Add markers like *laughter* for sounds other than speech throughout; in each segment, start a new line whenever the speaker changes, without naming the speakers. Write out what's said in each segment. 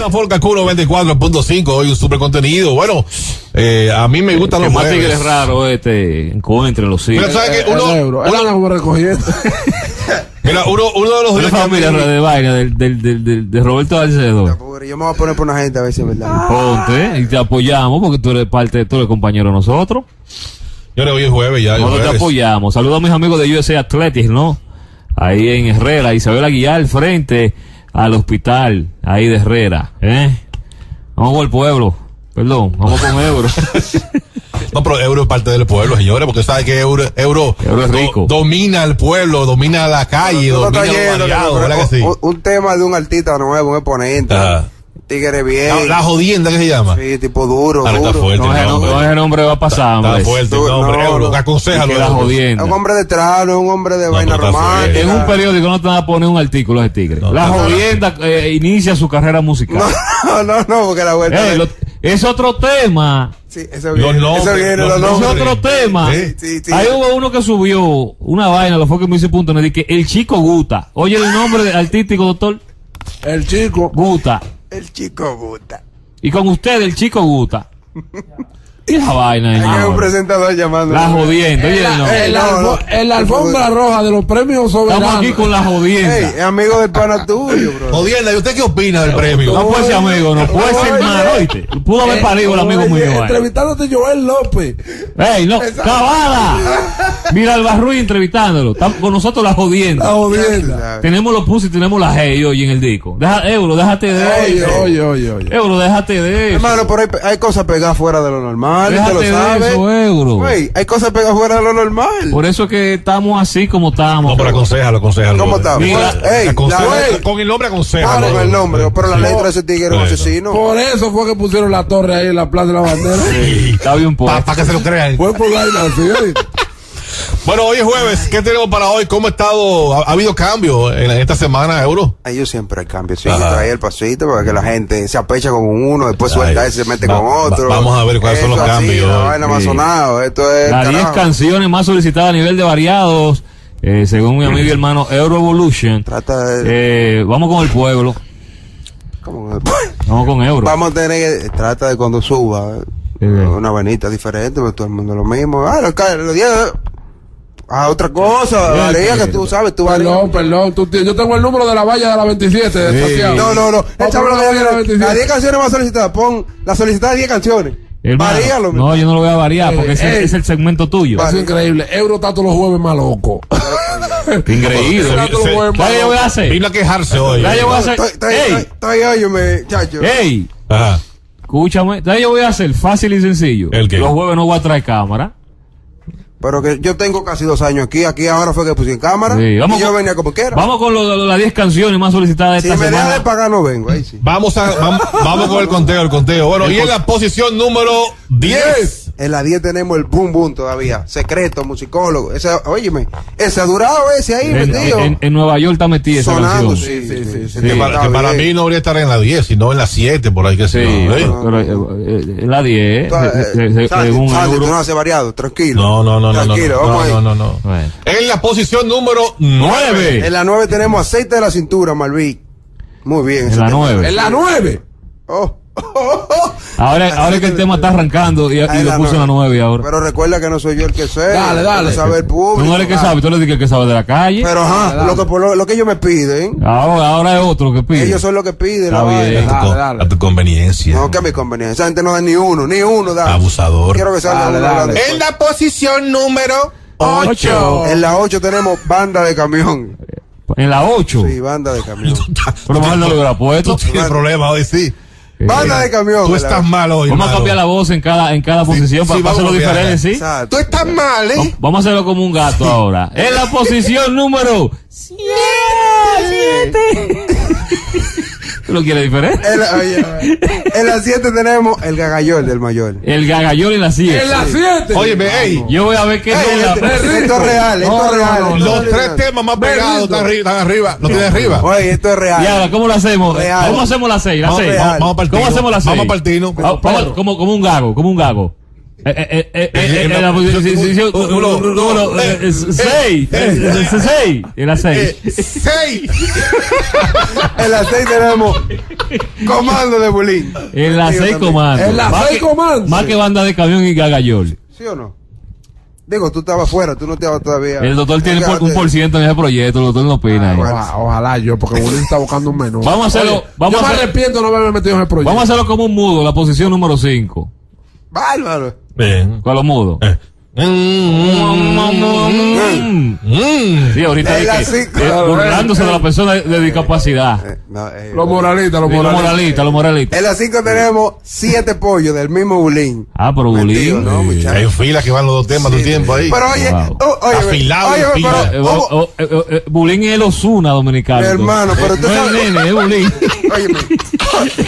Esta Folca Culo 24.5, hoy un super contenido. Bueno, eh, a mí me gustan
Que
los
más tigres raro este encuentre los
Pero
hijos.
¿sabes que uno,
El
uno-
recogiendo. *laughs*
mira, uno, uno de los
Una familia de vaina del, del, del, del- de Roberto Alcedo.
Yo me voy a poner por una gente a ver si es verdad.
Ponte y te apoyamos porque tú eres parte de todo el compañero de nosotros.
Yo le hoy es jueves ya.
Nosotros te apoyamos. Saludos a mis amigos de USA Athletics, ¿no? Ahí en Herrera, Isabel Aguilar, frente al hospital, ahí de Herrera, ¿eh? Vamos con el pueblo. Perdón, vamos con Euro. *laughs*
No, pero Euro es parte del pueblo, señores, porque sabe que Euro, Euro,
Euro es rico.
domina el pueblo, domina la calle,
no
domina los
un, un tema de un artista nuevo, un exponente. Tigre bien.
La, la jodienda que se llama.
Sí, tipo duro,
está
duro.
fuerte.
No, no-
nombre.
no, ese nombre va a pasar,
Está
hombre.
fuerte el nombre,
no, no.
Aconsejalo.
Jodiendo.
Es un hombre de trano, un hombre de
No,
vaina
está
romántica.
En un periódico no te van a poner un artículo de tigre.
No,
la
no, no.
jodienda eh, inicia su carrera musical.
No, no, no, porque la vuelta.
Eh,
de-
lo- es otro tema.
sí, eso
Los
viene.
nombres,
eso viene,
los
los
Es
nombres.
nombres.
otro tema.
Sí.
Sí, sí.
Ahí hubo uno que subió una vaina, lo fue que me hice punto, me dije el chico Guta. Oye el nombre artístico, doctor.
El chico.
Guta.
El chico gusta.
Y con usted, el chico Guta. *laughs* ¿Qué es esa vaina,
Hay que
hermano?
un presentador llamando.
La jodienda. Oye,
En
no.
alfo- la alfombra roja de los premios soberanos.
Estamos aquí con la jodienda.
amigo del pana tuyo, bro.
Jodienda, ¿y usted qué opina del premio?
No puede ser amigo, no puede ser
Oye.
hermano, oíste. Pudo haber parido el amigo mío.
Entrevistándote Joel López.
¡Ey, no! ¡Cabada! Mira al Barruy entrevistándolo. Estamos con nosotros la
La
jodienda.
jodienda.
Tenemos los pussy y tenemos la hey hoy en el disco. Deja, Euro, déjate de
Oye,
eso.
oye, oye, oye.
Euro, déjate de eso.
Hermano, pero hay, hay cosas pegadas fuera de lo normal,
Déjate
usted
de
lo sabe.
eso.
Güey, hay cosas pegadas fuera de lo normal.
Por eso es que estamos así como estamos.
No, pero aconsejalo, aconsejalo.
¿Cómo está?
Mira,
Ey, la
con el nombre aconseja.
ah, con el nombre, pero la letra de ese tigre es asesino.
Por eso fue que pusieron la torre ahí en la Plaza de la Bandera.
Está bien
Para
puesto.
que se lo crean.
Fue por la así, oye.
Bueno, hoy es jueves. ¿Qué tenemos para hoy? ¿Cómo ha estado? ¿Ha, ha habido cambio en esta semana, Euro?
Ahí yo siempre hay cambio, sí, trae el pasito para que la gente se apecha con uno, después
Ay,
suelta ese, se mete
va-
con otro.
va- vamos a ver cuáles son los
así,
cambios.
La vaina
Sí.
esto es.
Las 10
carajo.
canciones más solicitadas a nivel de variados, eh, según mi amigo y hermano Euro Evolution.
Trata de.
Eh, vamos con el pueblo.
¿cómo?
Vamos con Euro.
Vamos a tener que. Trata de cuando suba.
Sí.
Una vainita diferente, porque todo el mundo lo mismo. Ah, los, los días. Ah, otra cosa,
Bien,
varía que
bien.
tú sabes, tú varías.
Perdón, perdón. tú tienes- yo tengo el número de la valla de la 27 de. Santiago.
No, no, no. Échame
la valla de la
viene.
27.
Las 10 canciones más solicitadas. Pon la solicitada 10 canciones.
Hermano,
Varíalo.
no, yo no lo voy a variar porque ese
Eh,
es el segmento tuyo.
Es increíble. Euro está todos los jueves más loco. *laughs*
Increíble.
Se-
Está todos los
se-
jueves más
¿Sabes qué yo voy a hacer?
Vino a quejarse hoy.
Ya yo voy a hacer.
Estoy, óyeme, chacho.
¡Ey!
Ajá.
Escúchame. ¿Sabes qué yo voy a hacer? Fácil y sencillo.
¿El qué?
Los jueves no voy a traer cámara.
Pero que yo tengo casi dos años aquí. Aquí ahora fue que puse en cámara.
Sí, vamos
y yo
con-
venía como quiera.
Vamos con lo- lo- las 10 canciones más solicitadas
si
de esta
me deja de pagar, no vengo. Ahí sí.
Vamos, a, vamos, vamos con el conteo, el conteo. Bueno, y en la posición número 10.
En la 10 tenemos el boom boom todavía. Secreto, musicólogo. Ese, óyeme, ese ha durado ese ahí,
En,
metido.
en- en Nueva York está metida esa
Sonando,
canción.
sí, sí, sí.
sí.
Este
Que
para
para, que para
bien.
mí no debería estar en la 10, sino en la 7, por ahí que
Sí,
sí.
pero, pero, eh, eh, en la 10,
Tú, eh,
según
tú no haces variado, tranquilo.
No, no, no, no, no,
Tranquilo,
no,
vamos
no,
ahí.
no, no, no. En la posición número 9.
En la 9 tenemos aceite de la cintura, Malví. Muy bien.
En la
tema.
9.
En la 9.
Oh, *laughs*
Ahora, ahora es que el tema está arrancando y, y lo puso en la 9 ahora.
Pero recuerda que no soy yo el que sé.
Dale, dale.
Lo sabe el
Tú
público.
no eres que sabe, tú eres el que- sabe de la calle.
Pero ajá, lo que, por lo, lo que ellos me piden,
ahora, ahora es otro que pide.
ellos son los que piden.
Está
la
bien.
Dale,
Con-
dale.
A tu conveniencia.
No, que a mi conveniencia. Esa gente no da ni uno, ni uno da.
Abusador.
Quiero que salga
Dale, dale.
En la posición número 8.
En la 8 tenemos banda de camión.
En la 8.
Sí, banda de camión. *laughs*
Pero mejor no lo hubiera
Tú
puesto.
tienes problemas hoy, sí.
Banda de camión.
Tú estás mal hoy.
Vamos a cambiar la voz en cada, en cada posición para hacerlo diferente, ¿sí?
Exacto.
Tú estás mal, ¿eh?
Vamos a hacerlo como un gato ahora. En la posición número *laughs* 7. ¿Tú lo quieres diferente?
En la, oye, oye. En la 7 tenemos el gagallol del mayor.
El gagallón en la 7.
En la 7.
Óyeme, ey.
Yo voy a ver qué la-
esto es real, esto
No,
es real.
Los
es
tres temas más pegados están arriba. Están arriba. Lo tienes arriba.
Oye, esto es
Y
real.
ahora, ¿cómo lo hacemos?
Real.
¿Cómo hacemos la 6? La
Vamos,
6.
vamos, vamos a partirnos.
¿Cómo hacemos la 6?
Vamos a partirnos.
como, como un gago, como un gago. Eh, eh, eh, eh, eh, en la posición
Uno, eh,
eh, seis.
eh,
eh, seis. En la seis.
Eh, seis.
En seis tenemos comando de bulín.
En la seis comandos.
En la seis
que-
comandos.
Más que banda de camión y gagayol.
¿Sí o no? Digo, tú estabas fuera, tú no estabas todavía.
El doctor tiene por- un por ciento en ese proyecto, el doctor no opina.
Ah,
eh.
Ojalá, ojalá yo, porque Bulín está buscando un menú.
Vamos a hacerlo-
Oye,
vamos
yo
a
me arrepiento no haberme metido en el proyecto.
Vamos a hacerlo como un mudo, la posición número 5.
Bárbaro.
Bien.
Con los
Mm.
Sí, ahorita hay que-
cinco.
eh, burlándose de la persona de, de discapacidad.
Eh, no, eh,
Los moralistas, los
Sí, Los
moralistas.
moralistas, los moralistas.
En las cinco tenemos siete pollos del mismo bulín.
Ah, pero Bulín.
¿no?
Hay filas que van los dos temas todo el tiempo ahí.
Pero oye,
Wow.
oh, oye,
Afilado
oye.
Eh,
pero,
oh,
oh,
oh, Bulín es el Osuna dominicano.
Mi hermano, pero tú
no
sabes-
es nene, es Bulín. *laughs*
Óyeme.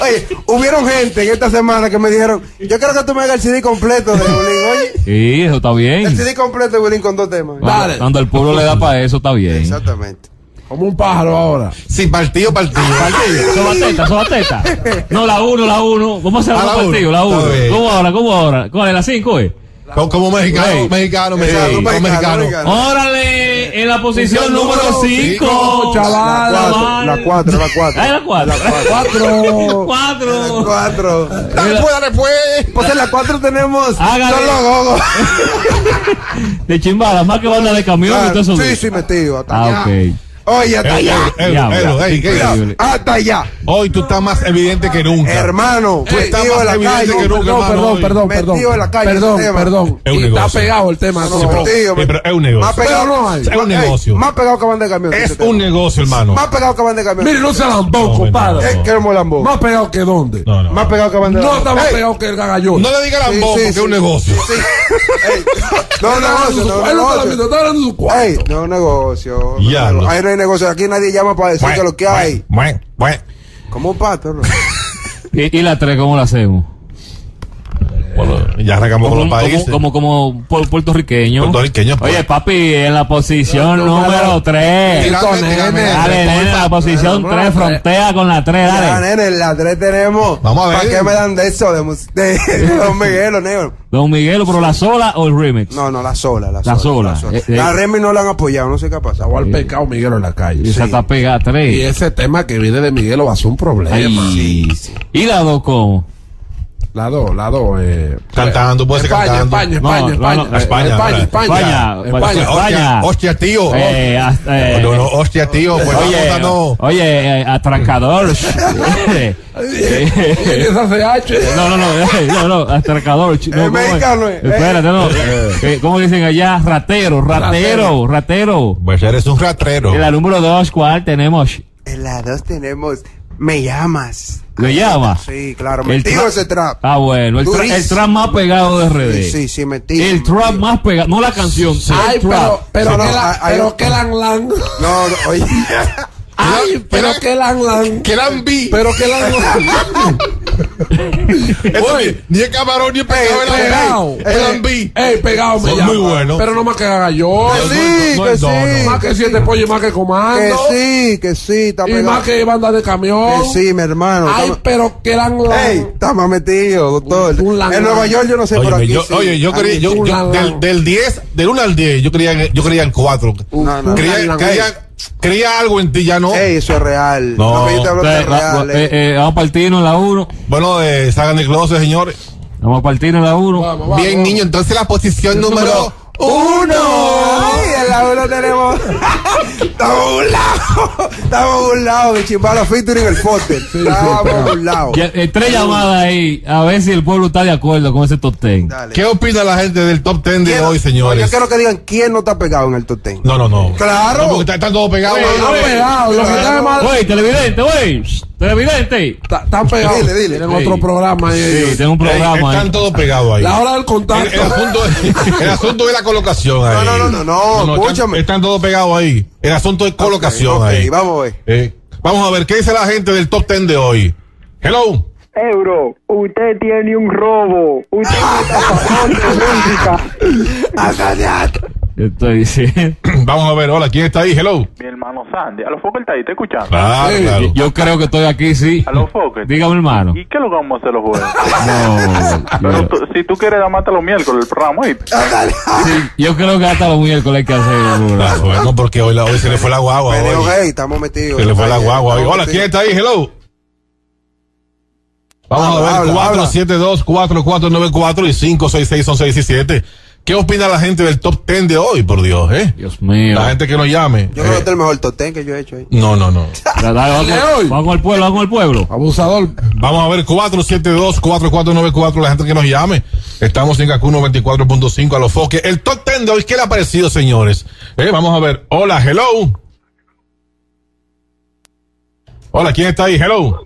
Oye, hubieron gente en esta semana que me dijeron, yo quiero que tú me hagas el CD completo de Bulín. Oye,
Sí, eso está
el
bien.
CD completo Bulín con dos temas.
Cuando, cuando el pueblo le da para eso, está bien.
Exactamente.
Como un pájaro ahora.
Sí, partido, partido.
Sobateta, sobateta. No, la 1, la 1. ¿Cómo se
Ah,
llama
la
el
uno.
partido? La
Está
1.
bien.
¿Cómo ahora? ¿Cómo ahora? ¿Cuál es la 5, eh?
Como, como mexicano,
Ey.
mexicano, mexicano, como
mexicano,
mexicano.
mexicano.
Órale, en la posición
Número
número 5.
cinco,
chaval.
La cuatro, la cuatro, la cuatro.
Ah, es la 4.
Cuatro.
4.
Cuatro.
Dale, pues, dale, pues.
Pues en la cuatro tenemos
Hágale.
son los gogos.
De chimbala, más que banda de camión y todo eso.
sí, sí, metido.
Ah, ok.
Oye, hasta allá. Hasta allá.
Hoy tú estás más evidente que nunca.
Hermano,
Tú estás
metido
más
en la
evidente
calle.
que nunca,
Perdón,
hermano,
perdón,
hoy.
perdón,
Metido
perdón.
en la calle
Perdón, perdón.
Es un
Y está
negocio.
pegado el tema. No,
pero-
Sí, pero es un negocio.
Más pegado,
no hay.
Es un negocio.
Más pegado que van de camión.
Es un negocio, hermano.
Más pegado que van de camión.
Mire, no se lambó,
No,
compadre.
Eh, que el molambó.
Más pegado que dónde.
No, no.
Más pegado que van de
No está más pegado que el gagallón.
No le diga lambón porque es un negocio.
No, *laughs* un negocio, no,
no
negocio.
cuarto.
Ey, no, un negocio.
Ya,
negocio. Aquí nadie llama para decir que lo que hay.
Bueno, bueno.
Como un pato, ¿no? *laughs*
¿Y, y la 3 cómo la hacemos?
Bueno, ya arrancamos con los
Como,
países.
como, como, como pu- puertorriqueño.
Puertorriqueño, pues.
Oye, papi, en la posición
No,
número
no,
3.
Tírame,
nene.
tírame.
Dale, nene, la posición
no,
3,
no,
frontea con la 3,
Ya,
dale.
nene, en la tres tenemos.
Vamos a ver.
¿Para qué me dan de eso? De, de, Don *laughs* Miguelo, negro.
Don Miguelo, pero la sola o el remix.
No, no, la sola, la,
La sola.
sola.
Eh, eh.
La Remy no la han apoyado, no sé qué ha pasado.
Estaba al pecado Miguelo en la calle.
Y esa está pegada
Y
3.
ese tema que viene de Miguelo va a ser un problema.
Ay. ¿Y la 2 cómo?
La dos, la dos. Eh,
Cantando, puede ser
España,
cantando.
España,
No,
España,
no,
España,
no,
eh,
España,
España,
España.
España,
España,
España.
España.
Hostia, hostia, tío.
Eh, hasta, eh,
No, no, hostia, tío. Pues
Oye,
no.
oye, eh, atracador. *laughs* No, no, no, eh, no, no, atracador. No,
mexicano, eh.
Espérate, no. Eh, ¿Cómo dicen allá? Ratero, ratero, ratero.
Pues eres un ratrero.
En la número 2, ¿cuál tenemos?
En la dos tenemos Me llamas.
¿Lo llama?
Sí, claro,
El
metido
tra-
ese trap.
Ah, bueno, el, tra- el trap más pegado de RD.
Sí, sí, sí, metido.
El trap más pegado, no la canción,
Ay,
el
pero,
trap.
pero,
Sí, no,
pero
un-
que lan lan.
No, no, oye. *laughs*
Ay, pero que lan lan.
Que eran bi.
Pero que lan lan.
Esto ni- Ni es camarón ni es pescado.
Ey,
Pegado.
Eran bi.
Ey, pegado me
Son
llama.
muy buenos.
Pero no más que haga yo.
Que sí,
no,
que
no,
sí.
no.
Más que siete pollos y más que
Que
comando.
sí, que sí, está
Y
pegado.
más que banda de camión.
Que sí, mi hermano.
Ay,
estamos-
pero que lan lan.
Ey, está más metido, doctor.
Un- un lan-
en Nueva York yo no sé, por
Oye,
aquí
yo,
sí.
oye, yo creía, yo, yo-
lan,
del,
lan.
del 10, del 1 al 10, yo creía, en- yo creía en 4.
No, no.
Creía,
lan, lan.
creía, creía algo en ti, ya no.
Ey, eso es real.
No.
Que yo te hablo
va-
real.
va-
eh.
eh, eh, vamos a partirnos en la 1.
Bueno, eh, salgan de closet, señores.
Vamos a partirnos en la 1.
Vamos, vamos.
Bien, niño, entonces la posición número uno.
Ay, en la uno tenemos. Estamos burlados. Estamos burlados de Chimbala featuring el Foster. Estamos burlados.
Ya, eh, tres llamadas ahí, a ver si el pueblo está de acuerdo con ese top 10.
Dale.
¿Qué opina la gente del top 10 de
¿Quién-
hoy,
No,
señores?
yo quiero que digan quién no está pegado en el top 10.
No, no, no.
Claro.
No, porque está- están todos pegados.
Están
No, no,
pegados. Los que están de mal-
Wey, televidente, wey, shh, televidente.
Están pegados.
Dile, dile.
Tienen
Sí.
otro programa ahí.
Sí, tengo un
eh,
programa
Están
ahí.
todos pegados ahí.
La hora del
El,
contacto.
el asunto, *laughs* el asunto es la colocación ahí.
No, no, no, no, no,
están-
escúchame.
Están, todos pegados ahí. El asunto es colocación ahí.
vamos a ver.
Eh, vamos a ver, ¿qué dice la gente del top 10 de hoy? Hello.
Euro, usted tiene un robo. Usted es *laughs* de música.
Estoy diciendo. *clears throat*
Vamos a ver, hola, ¿quién está ahí? Hello.
Sandy, a los Fokker está ahí, ¿te escuchando?
Claro,
Sí.
claro.
Yo creo que estoy aquí, sí.
A los Fokker.
Dígame, hermano.
¿Y qué es lo que vamos a hacer los jueves? *laughs*
No, *laughs*
Pero tú- si tú quieres, dame hasta los miércoles el programa, ¿oíste?
sí, yo creo que hasta los miércoles hay que hacer.
Ah, bueno, porque hoy, la- hoy se le fue la guagua.
Meneo
hoy.
gay, estamos metidos.
Se le fue la guagua. hoy. Hola. ¿quién está ahí? Hello. Vamos
Habla,
a ver,
habla,
472-4494 y 566-1117. ¿Qué opina la gente del top 10 de hoy, por Dios, eh?
Dios mío.
La gente que nos llame.
Yo creo que
Eh,
este es el mejor totén que yo he hecho ahí.
no, no, no. *laughs*
Vamos, el pueblo, vamos con el pueblo.
Abusador.
Vamos a ver, 472-4494, la gente que nos llame. Estamos en Kaku 94.5 a los foques. El top 10 de hoy, ¿qué le ha parecido, señores? Eh, vamos a ver. Hola, hello. Hola, ¿quién está ahí? Hello.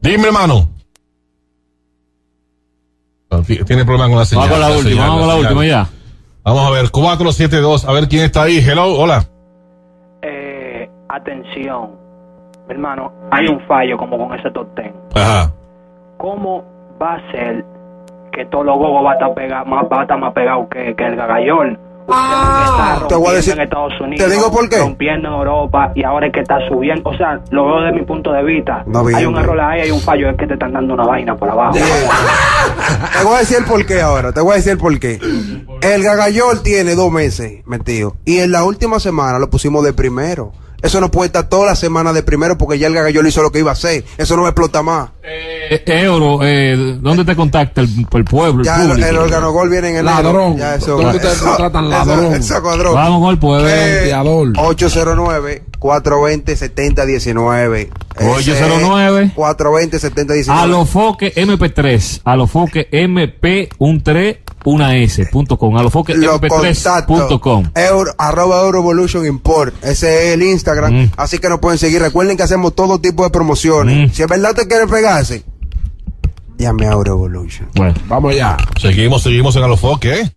Dime, hermano. Ti- Tiene problema con la señal.
Vamos con la última,
señal,
vamos con la última ya.
Vamos a ver, 472, a ver quién está ahí. Hello, hola.
Eh, atención, mi hermano, hay un fallo como con ese top ten.
Ajá.
¿Cómo va a ser que todos los gogos va a estar pegado, más, va a estar más pegado que, que el Está
Te voy a decir-
en Estados Unidos,
te digo por qué.
rompiendo en Europa y ahora es que está subiendo. O sea, lo veo desde mi punto de vista.
No,
hay un error ahí, hay un fallo, es que te están dando una vaina por abajo. *laughs*
Te voy a decir el por qué ahora, te voy a decir el por qué. El gagallol tiene dos meses metido. Y en la última semana lo pusimos de primero. Eso no puede estar toda la semana de primero porque ya el gagallol hizo lo que iba a hacer. Eso no va a explotar más.
Eh, Euro, eh, ¿dónde te contacta el, el pueblo, el
Ya el,
público?
el organogol viene en el
Ladrón.
Ya eso,
¿Dónde te
eso-
tratan
eso-
ladrón?
Eso, cuadró.
Vamos el pueblo.
Eh,
Fiador.
809-420-7019.
809.
420-7019.
A los foques MP3, a los foques MP, un 3, una S, punto com, a los foques
Los
MP3 punto com.
Euro, arroba Eurovolution Import. Ese es el Instagram.
Mm.
Así que nos pueden seguir. Recuerden que hacemos todo tipo de promociones.
Mm.
Si es verdad te quieren pegarse, llame a Eurovolution.
Bueno.
Vamos ya.
Seguimos, seguimos en Alofoque, ¿eh?